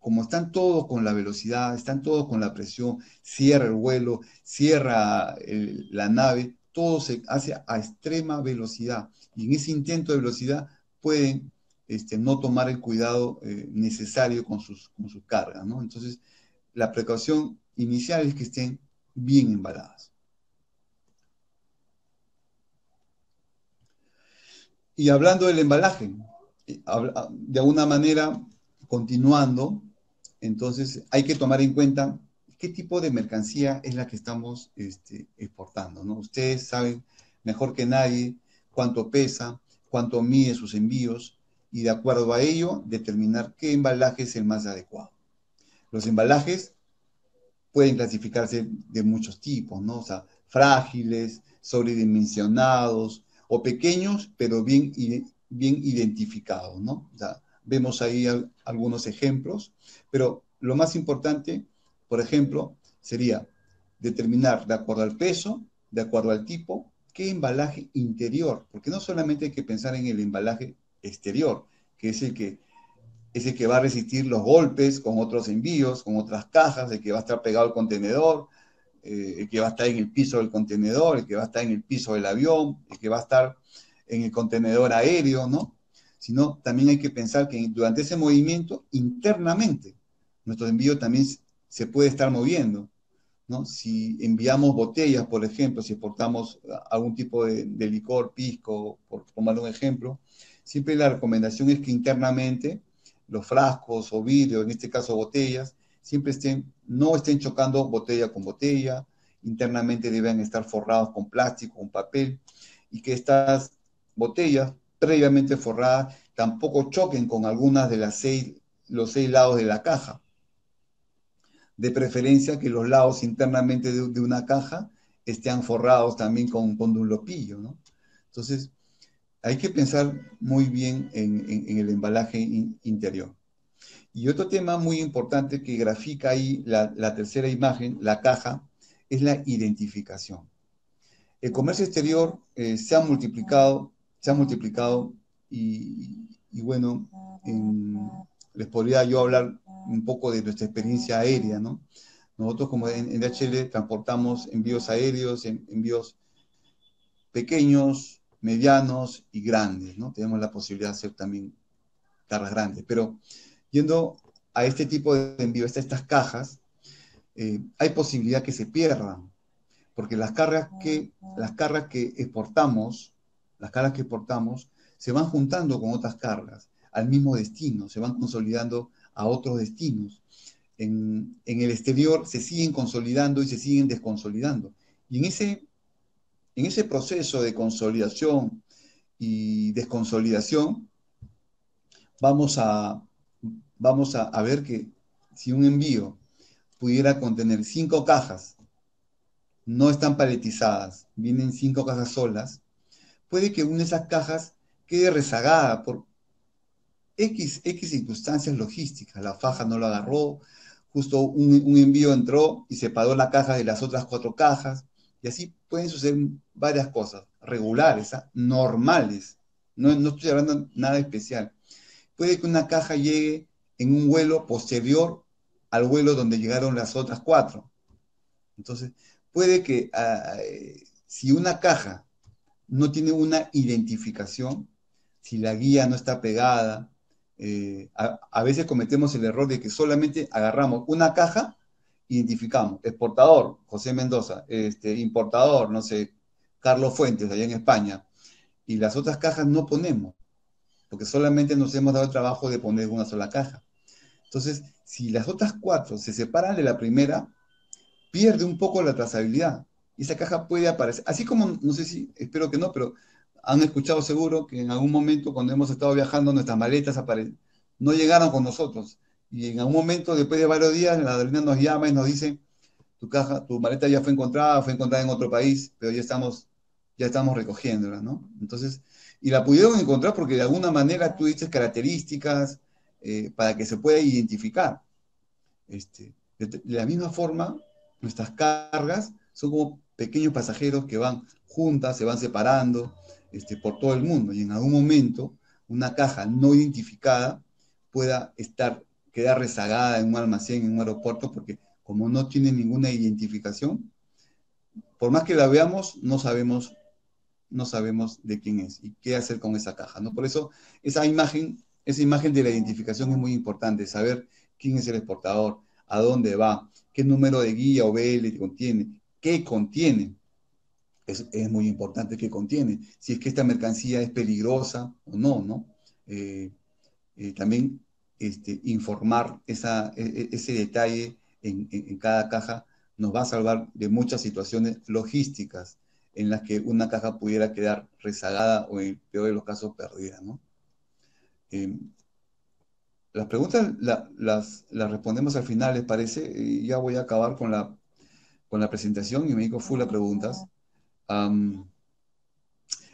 como están todos con la velocidad, están todos con la presión, cierra el vuelo, cierra la nave, todo se hace a extrema velocidad. Y en ese intento de velocidad pueden este, no tomar el cuidado eh, necesario con sus, con sus cargas. ¿no? Entonces, la precaución inicial es que estén bien embaladas. Y hablando del embalaje, eh, de alguna manera, continuando, entonces hay que tomar en cuenta qué tipo de mercancía es la que estamos este, exportando. ¿no? Ustedes saben mejor que nadie cuánto pesa, cuánto mide sus envíos y de acuerdo a ello determinar qué embalaje es el más adecuado. Los embalajes pueden clasificarse de muchos tipos, ¿no? O sea, frágiles, sobredimensionados o pequeños, pero bien, bien identificados, ¿no? O sea, vemos ahí algunos ejemplos, pero lo más importante, por ejemplo, sería determinar de acuerdo al peso, de acuerdo al tipo, qué embalaje interior, porque no solamente hay que pensar en el embalaje exterior, que es el que es el que va a resistir los golpes con otros envíos, con otras cajas, el que va a estar pegado al contenedor, eh, el que va a estar en el piso del contenedor, el que va a estar en el piso del avión, el que va a estar en el contenedor aéreo, ¿no? Sino también hay que pensar que durante ese movimiento, internamente, nuestro envío también se puede estar moviendo, ¿no? Si enviamos botellas, por ejemplo, si exportamos algún tipo de licor, pisco, por tomar un ejemplo, siempre la recomendación es que internamente los frascos o vidrio, en este caso botellas, siempre estén, no estén chocando botella con botella, internamente deben estar forrados con plástico, con papel, y que estas botellas previamente forradas tampoco choquen con algunas de las seis, los seis lados de la caja. De preferencia que los lados internamente de, una caja estén forrados también con, con un lopillo, ¿no? Entonces, hay que pensar muy bien en, el embalaje interior. Y otro tema muy importante que grafica ahí la, tercera imagen, la caja, es la identificación. el comercio exterior eh, se ha multiplicado, se ha multiplicado y, bueno, les podría yo hablar un poco de nuestra experiencia aérea, ¿no? Nosotros como en, DHL transportamos envíos aéreos, envíos pequeños, medianos y grandes, ¿no? Tenemos la posibilidad de hacer también cargas grandes, pero yendo a este tipo de envío, a estas cajas, eh, hay posibilidad que se pierdan, porque las cargas que, las cargas que exportamos, las cargas que exportamos, se van juntando con otras cargas al mismo destino, se van consolidando a otros destinos. En, el exterior se siguen consolidando y se siguen desconsolidando. Y en ese, en ese proceso de consolidación y desconsolidación, vamos a, vamos a, ver que si un envío pudiera contener cinco cajas, no están paletizadas, vienen cinco cajas solas, puede que una de esas cajas quede rezagada por X, X circunstancias logísticas. La faja no lo agarró, justo un, envío entró y separó la caja de las otras cuatro cajas, y así pueden suceder varias cosas, regulares, ¿ah? normales. No, no estoy hablando nada especial. Puede que una caja llegue en un vuelo posterior al vuelo donde llegaron las otras cuatro. Entonces, puede que ah, eh, si una caja no tiene una identificación, si la guía no está pegada, eh, a, veces cometemos el error de que solamente agarramos una caja, identificamos, exportador, José Mendoza, este, importador, no sé, Carlos Fuentes, allá en España, y las otras cajas no ponemos, porque solamente nos hemos dado el trabajo de poner una sola caja. Entonces, si las otras cuatro se separan de la primera, pierde un poco la trazabilidad. Y esa caja puede aparecer, así como, no sé si, espero que no, pero han escuchado seguro que en algún momento cuando hemos estado viajando nuestras maletas no llegaron con nosotros. Y en algún momento, después de varios días, la aerolínea nos llama y nos dice, tu caja, tu maleta ya fue encontrada, fue encontrada en otro país, pero ya estamos, ya estamos recogiéndola, ¿no? Entonces, y la pudieron encontrar porque de alguna manera tú dices características, eh, para que se pueda identificar. Este, de, la misma forma, nuestras cargas son como pequeños pasajeros que van juntas, se van separando este, por todo el mundo y en algún momento una caja no identificada pueda estar, quedar rezagada en un almacén, en un aeropuerto, porque como no tiene ninguna identificación, por más que la veamos, no sabemos, no sabemos de quién es y qué hacer con esa caja. ¿no? Por eso esa imagen esa imagen de la identificación es muy importante, saber quién es el exportador, a dónde va, qué número de guía o BL contiene, qué contiene. Es, muy importante qué contiene, si es que esta mercancía es peligrosa o no, ¿no? Eh, eh, también este, informar e, e, ese detalle en, en, cada caja nos va a salvar de muchas situaciones logísticas en las que una caja pudiera quedar rezagada o en el peor de los casos perdida, ¿no? Eh, las preguntas las, respondemos al final, ¿les parece? Ya voy a acabar con la, con la presentación y me digo full las preguntas.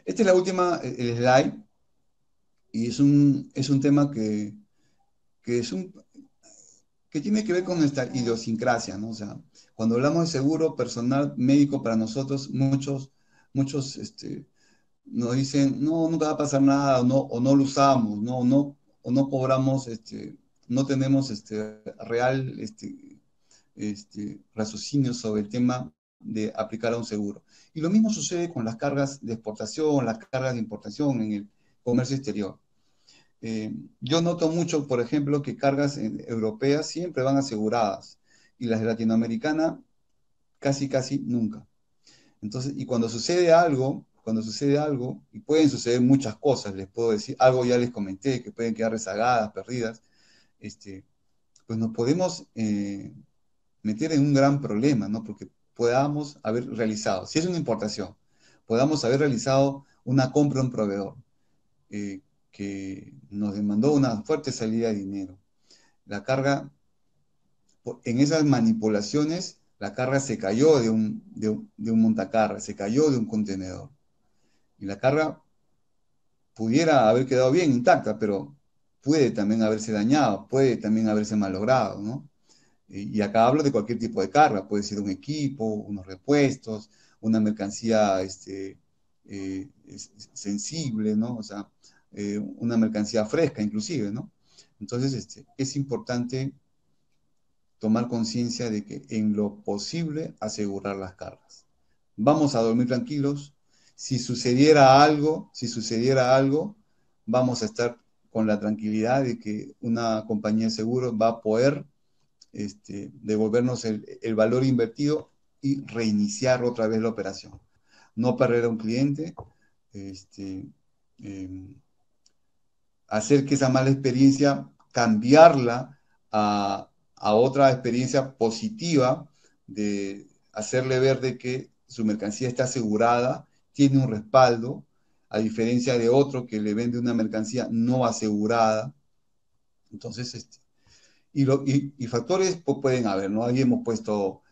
esta es la última, el slide, y es un, es un tema que, es un, que tiene que ver con nuestra idiosincrasia, ¿no? O sea, cuando hablamos de seguro personal médico para nosotros, muchos, muchos este, nos dicen, no, nunca va a pasar nada, o no, o no lo usamos, no, no, o no cobramos, este, no tenemos este, real este, este, raciocinio sobre el tema de aplicar a un seguro. Y lo mismo sucede con las cargas de exportación, las cargas de importación en el comercio exterior. Eh, yo noto mucho, por ejemplo, que cargas europeas siempre van aseguradas y las de latinoamericana casi, casi nunca. Entonces, y cuando sucede algo, cuando sucede algo, y pueden suceder muchas cosas, les puedo decir, algo ya les comenté, que pueden quedar rezagadas, perdidas, este, pues nos podemos eh, meter en un gran problema, ¿no? Porque podamos haber realizado, si es una importación, podamos haber realizado una compra a un proveedor eh, que nos demandó una fuerte salida de dinero. La carga, en esas manipulaciones, la carga se cayó de un, de un montacarga, se cayó de un contenedor y la carga pudiera haber quedado bien intacta, pero puede también haberse dañado, puede también haberse malogrado, ¿no? Y acá hablo de cualquier tipo de carga, puede ser un equipo, unos repuestos, una mercancía este, eh, sensible, ¿no? O sea, eh, una mercancía fresca inclusive, ¿no? Entonces, este, es importante tomar conciencia de que en lo posible asegurar las cargas. Vamos a dormir tranquilos. Si sucediera algo, si sucediera algo, vamos a estar con la tranquilidad de que una compañía de seguros va a poder este, devolvernos el, valor invertido y reiniciar otra vez la operación. No perder a un cliente, este, em, hacer que esa mala experiencia, cambiarla a, otra experiencia positiva, de hacerle ver de que su mercancía está asegurada, tiene un respaldo, a diferencia de otro que le vende una mercancía no asegurada. Entonces, este, y, factores pueden haber, ¿no? Ahí hemos puesto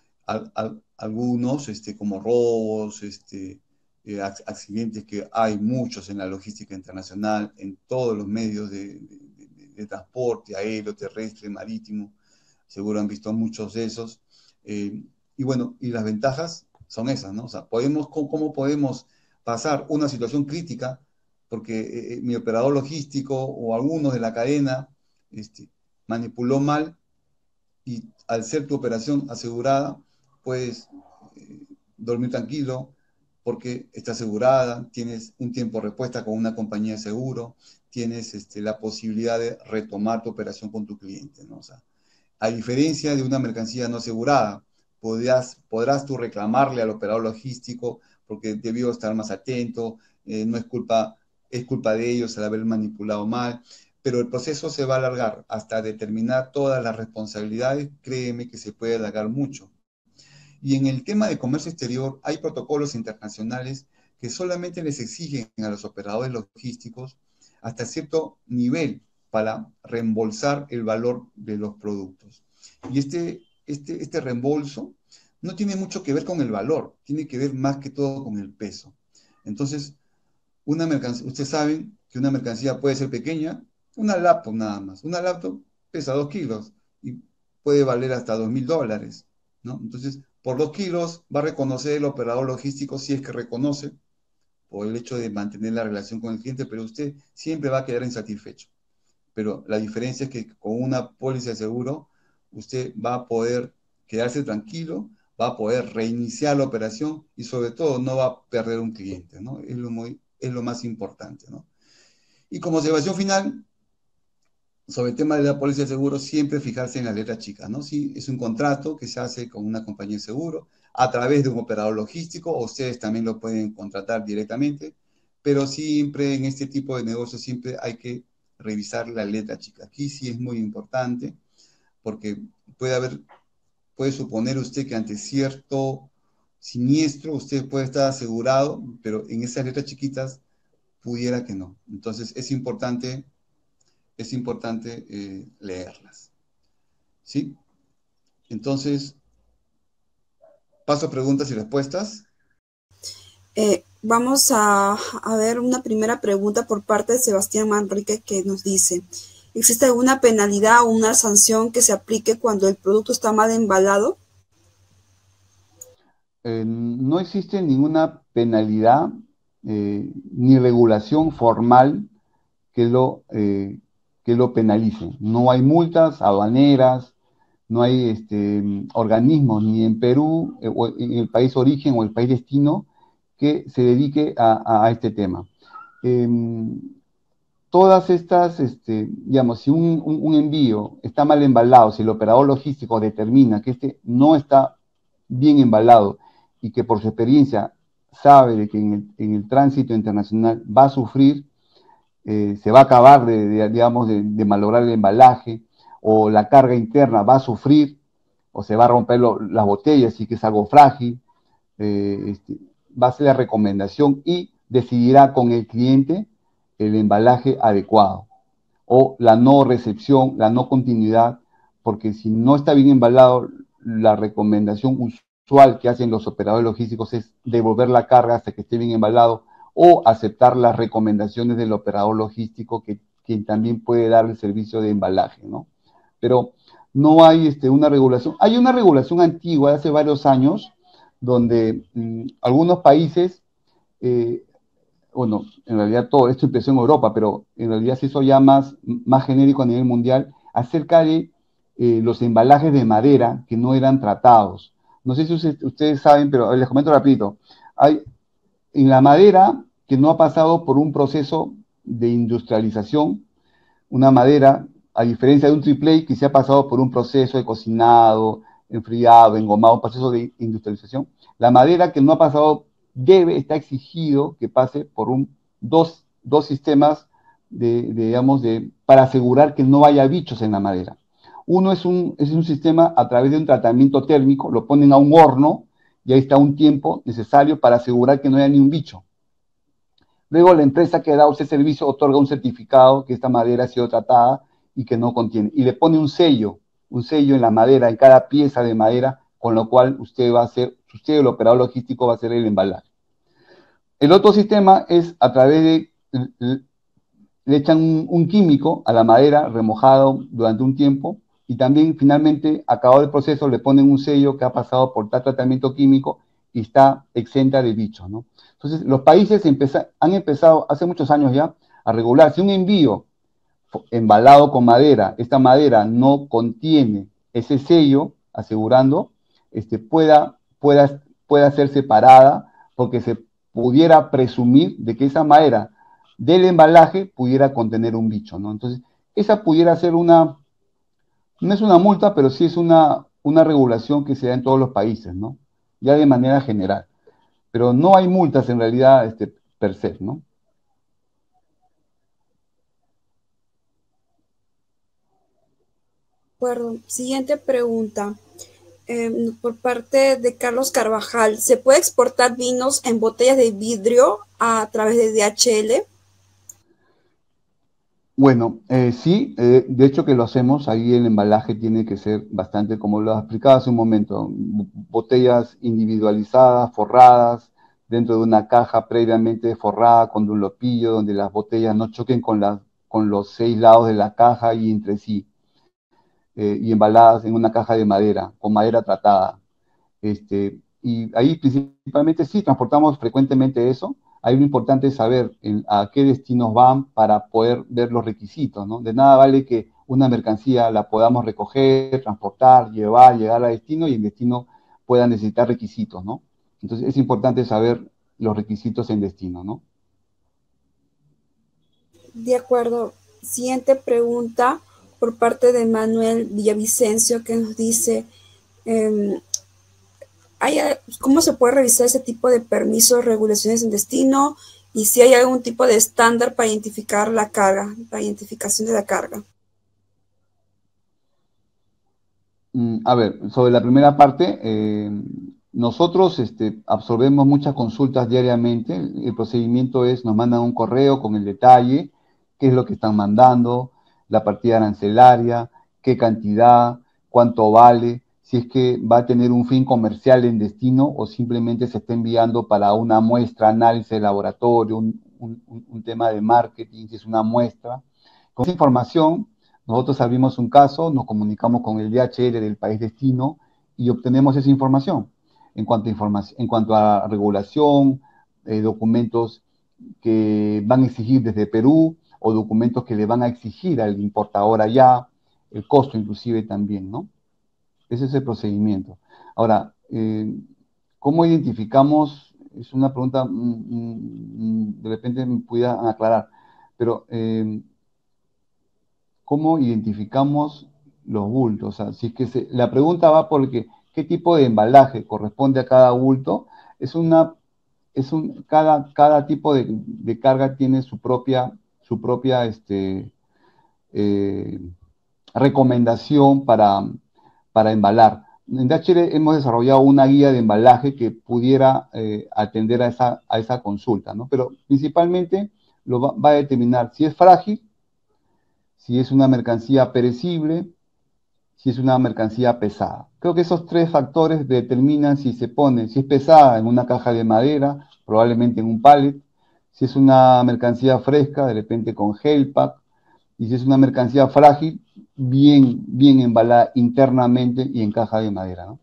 algunos, este, como robos, este, eh, accidentes que hay muchos en la logística internacional, en todos los medios de, transporte, aéreo, terrestre, marítimo. Seguro han visto muchos de esos. Eh, y bueno, y las ventajas son esas, ¿no? O sea, podemos, ¿cómo, podemos pasar una situación crítica? Porque eh, mi operador logístico o algunos de la cadena este, manipuló mal y al ser tu operación asegurada, puedes dormir tranquilo porque está asegurada, tienes un tiempo de respuesta con una compañía de seguro, tienes este, la posibilidad de retomar tu operación con tu cliente. ¿no? O sea, a diferencia de una mercancía no asegurada, podrás, podrás tú reclamarle al operador logístico porque debió estar más atento, eh, no es culpa, es culpa de ellos el haber manipulado mal pero el proceso se va a alargar hasta determinar todas las responsabilidades, créeme que se puede alargar mucho. Y en el tema de comercio exterior hay protocolos internacionales que solamente les exigen a los operadores logísticos hasta cierto nivel para reembolsar el valor de los productos. Y este, este, este reembolso no tiene mucho que ver con el valor, tiene que ver más que todo con el peso. Entonces, una mercancía, ustedes saben que una mercancía puede ser pequeña una laptop nada más. Una laptop pesa 2 kilos y puede valer hasta 2 mil dólares, ¿no? Entonces, por 2 kilos va a reconocer el operador logístico si es que reconoce por el hecho de mantener la relación con el cliente, pero usted siempre va a quedar insatisfecho. Pero la diferencia es que con una póliza de seguro, usted va a poder quedarse tranquilo, va a poder reiniciar la operación y sobre todo no va a perder un cliente, ¿no? Es lo, muy, es lo más importante, ¿no? Y como observación final, sobre el tema de la póliza de seguro, siempre fijarse en la letra chica, ¿no? Si es un contrato que se hace con una compañía de seguro a través de un operador logístico, ustedes también lo pueden contratar directamente, pero siempre en este tipo de negocios siempre hay que revisar la letra chica. Aquí sí es muy importante porque puede haber, puede suponer usted que ante cierto siniestro usted puede estar asegurado, pero en esas letras chiquitas pudiera que no. Entonces es importante es importante eh, leerlas. ¿Sí? Entonces, paso a preguntas y respuestas. Eh, vamos a, ver una primera pregunta por parte de Sebastián Manrique que nos dice, ¿existe alguna penalidad o una sanción que se aplique cuando el producto está mal embalado? Eh, no existe ninguna penalidad ni regulación formal que lo, que lo penalicen. No hay multas aduaneras, no hay este, organismos ni en Perú, eh, en el país origen o el país destino, que se dedique a, este tema. Em, todas estas, este, digamos, si un, envío está mal embalado, si el operador logístico determina que este no está bien embalado y que por su experiencia sabe de que en el tránsito internacional va a sufrir eh, se va a acabar de, digamos, de, malograr el embalaje, o la carga interna va a sufrir, o se va a romper las botellas y que es algo frágil, eh, este, va a ser la recomendación y decidirá con el cliente el embalaje adecuado o la no recepción, la no continuidad, porque si no está bien embalado, la recomendación usual que hacen los operadores logísticos es devolver la carga hasta que esté bien embalado o aceptar las recomendaciones del operador logístico que quien también puede dar el servicio de embalaje, ¿no? Pero no hay este, una regulación. Hay una regulación antigua hace varios años donde mm, algunos países, eh, bueno, en realidad todo esto empezó en Europa, pero en realidad se hizo ya más, más genérico a nivel mundial, acerca de eh, los embalajes de madera que no eran tratados. No sé si ustedes, saben, pero les comento rapidito. Hay, en la madera que no ha pasado por un proceso de industrialización, una madera, a diferencia de un triple que se ha pasado por un proceso de cocinado, enfriado, engomado, un proceso de industrialización, la madera que no ha pasado debe, está exigido que pase por un, dos, sistemas de, digamos, de, para asegurar que no haya bichos en la madera. Uno es un, es un sistema a través de un tratamiento térmico, lo ponen a un horno y ahí está un tiempo necesario para asegurar que no haya ni un bicho. Luego la empresa que dado ese servicio otorga un certificado que esta madera ha sido tratada y que no contiene. Y le pone un sello, un sello en la madera, en cada pieza de madera, con lo cual usted va a hacer, usted el operador logístico va a hacer el embalaje. El otro sistema es a través de, le echan un químico a la madera remojado durante un tiempo y también finalmente, acabado el proceso, le ponen un sello que ha pasado por tal tratamiento químico y está exenta de bichos, ¿no? Entonces, los países han empezado hace muchos años ya a regular. Si un envío embalado con madera, esta madera no contiene ese sello asegurando, este, pueda, pueda, pueda ser separada porque se pudiera presumir de que esa madera del embalaje pudiera contener un bicho, ¿no? Entonces, esa pudiera ser una, no es una multa, pero sí es una, una regulación que se da en todos los países, ¿no? Ya de manera general. Pero no hay multas en realidad este, per se, ¿no? Acuerdo. Siguiente pregunta. Em, por parte de Carlos Carvajal, ¿se puede exportar vinos en botellas de vidrio a través de DHL? Bueno, eh, sí, eh, de hecho que lo hacemos, ahí el embalaje tiene que ser bastante, como lo explicaba hace un momento, botellas individualizadas, forradas, dentro de una caja previamente forrada con un lopillo, donde las botellas no choquen con, los seis lados de la caja y entre sí, eh, y embaladas en una caja de madera, con madera tratada. Este, y ahí principalmente sí, transportamos frecuentemente eso, hay lo importante es saber a qué destinos van para poder ver los requisitos, ¿no? De nada vale que una mercancía la podamos recoger, transportar, llevar, llegar a destino y el destino pueda necesitar requisitos, ¿no? Entonces es importante saber los requisitos en destino, ¿no? De acuerdo. Siguiente pregunta por parte de Manuel Villavicencio que nos dice, ¿cómo se puede revisar ese tipo de permisos, regulaciones en destino? Y si hay algún tipo de estándar para identificar la carga, la identificación de la carga. Mm, a ver, sobre la primera parte, eh, nosotros este, absorbemos muchas consultas diariamente. El procedimiento es, nos mandan un correo con el detalle, qué es lo que están mandando, la partida arancelaria, qué cantidad, cuánto vale, si es que va a tener un fin comercial en destino o simplemente se está enviando para una muestra, análisis de laboratorio, un, tema de marketing, si es una muestra. Con esa información, nosotros abrimos un caso, nos comunicamos con el DHL del país destino y obtenemos esa información. En cuanto a, información, en cuanto a regulación, eh, documentos que van a exigir desde Perú o documentos que le van a exigir al importador allá, el costo inclusive también, ¿no? Ese es el procedimiento. Ahora, eh, ¿cómo identificamos? Es una pregunta, mm, mm, de repente me pudiera aclarar, pero eh, ¿cómo identificamos los bultos? O si es que la pregunta va por qué tipo de embalaje corresponde a cada bulto, es una, es un, cada, cada tipo de, carga tiene su propia, su propia este, eh, recomendación para, para embalar. En DHL hemos desarrollado una guía de embalaje que pudiera eh, atender a esa, consulta, ¿no? Pero principalmente lo va, a determinar si es frágil, si es una mercancía perecible, si es una mercancía pesada. Creo que esos tres factores determinan si se pone, si es pesada en una caja de madera, probablemente en un pallet, si es una mercancía fresca, de repente con gel pack, y si es una mercancía frágil, bien, bien embalada internamente y en caja de madera, ¿no?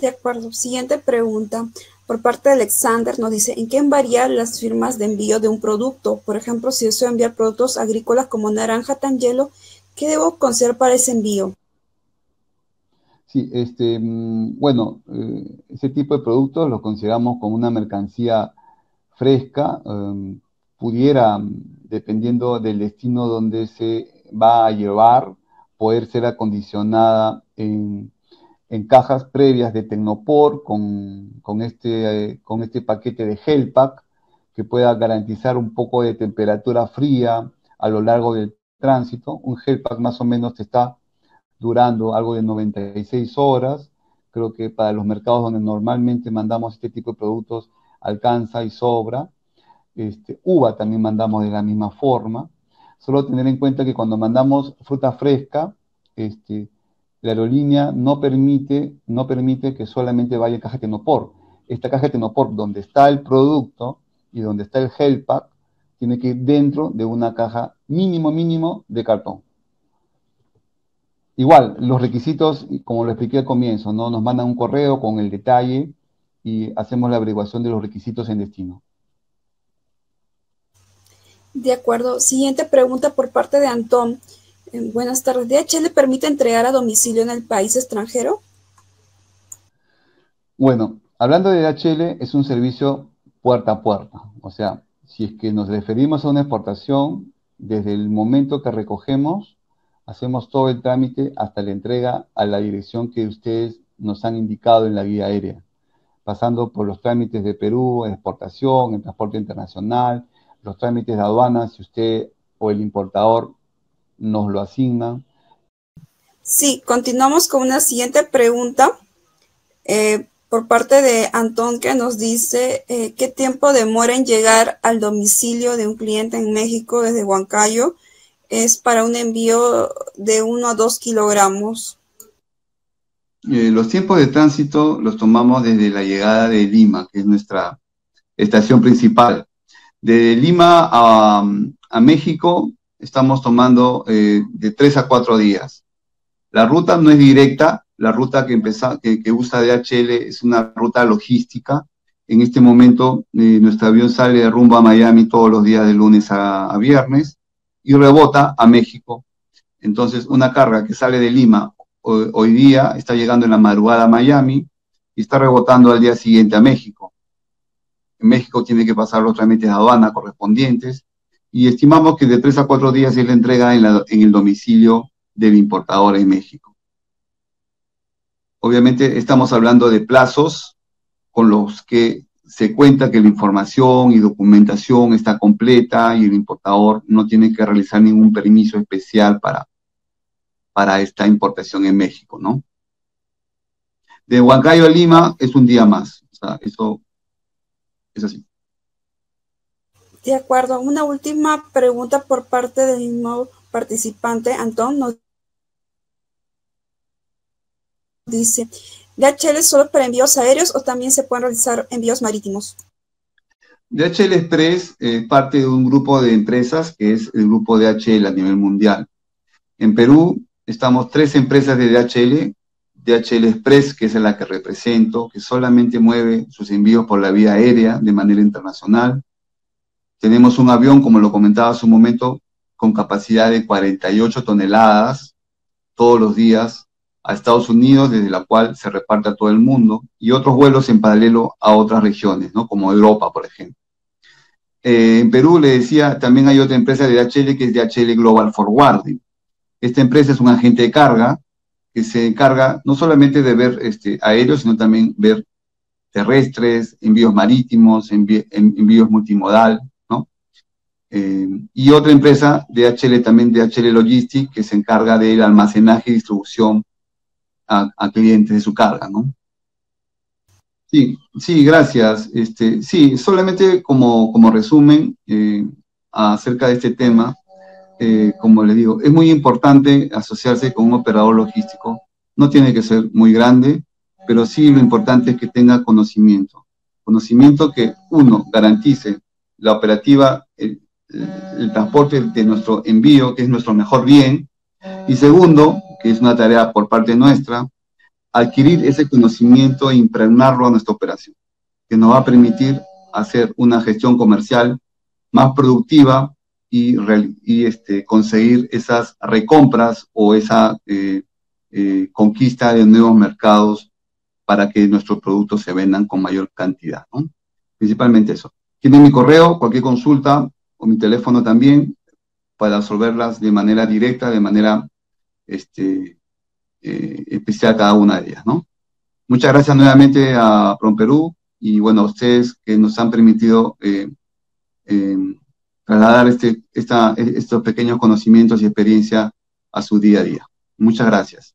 De acuerdo. Siguiente pregunta. Por parte de Alexander nos dice, ¿en qué varían las firmas de envío de un producto? Por ejemplo, si deseo enviar productos agrícolas como naranja, tan hielo, ¿qué debo considerar para ese envío? Sí, este, mm, bueno, eh, ese tipo de productos los consideramos como una mercancía fresca, em, pudiera, dependiendo del destino donde se va a llevar, poder ser acondicionada en, cajas previas de Tecnopor con, este, este paquete de Hellpack que pueda garantizar un poco de temperatura fría a lo largo del tránsito. Un Hellpack más o menos te está durando algo de 96 horas. Creo que para los mercados donde normalmente mandamos este tipo de productos alcanza y sobra. Este, uva también mandamos de la misma forma. Solo tener en cuenta que cuando mandamos fruta fresca, este, la aerolínea no permite, que solamente vaya en caja tenopor. Esta caja tenopor, donde está el producto y donde está el gel pack, tiene que ir dentro de una caja mínimo, mínimo de cartón. Igual, los requisitos, como lo expliqué al comienzo, ¿no? nos mandan un correo con el detalle y hacemos la averiguación de los requisitos en destino. De acuerdo. Siguiente pregunta por parte de Antón. Eh, buenas tardes. ¿DHL permite entregar a domicilio en el país extranjero? Bueno, hablando de DHL, es un servicio puerta a puerta. O sea, si es que nos referimos a una exportación, desde el momento que recogemos, hacemos todo el trámite hasta la entrega a la dirección que ustedes nos han indicado en la guía aérea, pasando por los trámites de Perú, exportación, el transporte internacional, los trámites de aduana, si usted o el importador nos lo asignan. Sí, continuamos con una siguiente pregunta eh, por parte de Antón que nos dice eh, qué tiempo demora en llegar al domicilio de un cliente en México desde Huancayo. Es para un envío de 1 a 2 kilogramos. Eh, los tiempos de tránsito los tomamos desde la llegada de Lima, que es nuestra estación principal. De Lima a, México estamos tomando eh, de tres a cuatro días. La ruta no es directa, la ruta que, que, usa DHL es una ruta logística. En este momento eh, nuestro avión sale de rumbo a Miami todos los días de lunes a, viernes y rebota a México. Entonces, una carga que sale de Lima hoy día está llegando en la madrugada a Miami y está rebotando al día siguiente a México. México tiene que pasar los trámites de aduana correspondientes y estimamos que de tres a cuatro días es la entrega en, el domicilio del importador en México. Obviamente estamos hablando de plazos con los que se cuenta que la información y documentación está completa y el importador no tiene que realizar ningún permiso especial para, para esta importación en México, ¿no? De Huancayo a Lima es un día más. O sea, eso es así. De acuerdo. Una última pregunta por parte del mismo participante, Antón, nos dice, ¿DHL es solo para envíos aéreos o también se pueden realizar envíos marítimos? DHL Express es parte de un grupo de empresas que es el grupo DHL a nivel mundial. En Perú estamos tres empresas de DHL DHL Express, que es la que represento, que solamente mueve sus envíos por la vía aérea de manera internacional. Tenemos un avión, como lo comentaba hace un momento, con capacidad de 48 toneladas todos los días a Estados Unidos, desde la cual se reparte a todo el mundo, y otros vuelos en paralelo a otras regiones, ¿no? como Europa, por ejemplo. Eh, en Perú, le decía, también hay otra empresa de DHL que es DHL Global Forwarding. Esta empresa es un agente de carga que se encarga no solamente de ver este, aéreos, sino también ver terrestres, envíos marítimos, envíos multimodal, ¿no? Eh, y otra empresa, DHL también, DHL Logistics, que se encarga del almacenaje y distribución a, clientes de su carga, ¿no? Sí, sí, gracias. Este, sí, solamente como, como resumen eh, acerca de este tema, eh, como le digo, es muy importante asociarse con un operador logístico. No tiene que ser muy grande, pero sí lo importante es que tenga conocimiento. Conocimiento que, uno, garantice la operativa, el, transporte de nuestro envío, que es nuestro mejor bien. Y segundo, que es una tarea por parte nuestra, adquirir ese conocimiento e impregnarlo a nuestra operación, que nos va a permitir hacer una gestión comercial más productiva y, este, conseguir esas recompras o esa eh, eh, conquista de nuevos mercados para que nuestros productos se vendan con mayor cantidad. Principalmente eso. Tienen mi correo, cualquier consulta o mi teléfono también para resolverlas de manera directa, de manera este, eh, especial cada una de ellas. Muchas gracias nuevamente a Perú y bueno, a ustedes que nos han permitido eh, trasladar este, esta, estos pequeños conocimientos y experiencia a su día a día. Muchas gracias.